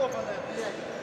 「Хлопанная, блядь. Хорош,